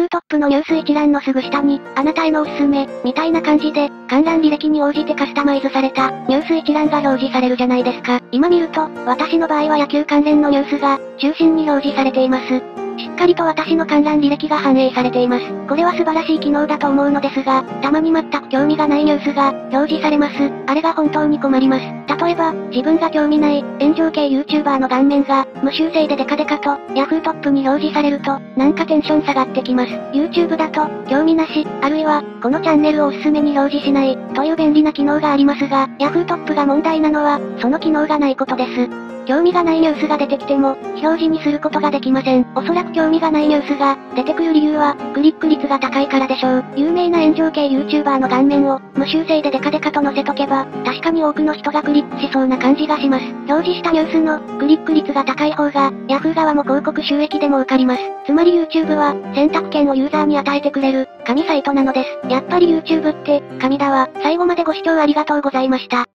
Yahoo トップのニュース一覧のすぐ下に、あなたへのおすすめ、みたいな感じで、観覧履歴に応じてカスタマイズされた、ニュース一覧が表示されるじゃないですか。今見ると、私の場合は野球関連のニュースが、中心に表示されています。しっかりと私の観覧履歴が反映されています。これは素晴らしい機能だと思うのですが、たまに全く興味がないニュースが、表示されます。あれが本当に困ります。例えば、自分が興味ない、炎上系 YouTuber の顔面が、無修正でデカデカと、Yahoo トップに表示されると、なんかテンション下がってきます。YouTube だと、興味なし、あるいは、このチャンネルをおすすめに表示しない、という便利な機能がありますが、Yahoo トップが問題なのは、その機能がないことです。興味がないニュースが出てきても、表示にすることができません。おそらく興味がないニュースが、出てくる理由は、クリック率が高いからでしょう。有名な炎上系 YouTuber の顔面を、無修正でデカデカと載せとけば、確かに多くの人がクリックしそうな感じがします。表示したニュースの、クリック率が高い方が、Yahoo 側も広告収益でも受かります。つまり YouTube は、選択権をユーザーに与えてくれる、神サイトなのです。やっぱり YouTube って、神だわ。最後までご視聴ありがとうございました。